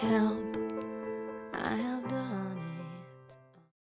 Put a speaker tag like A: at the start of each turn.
A: Help.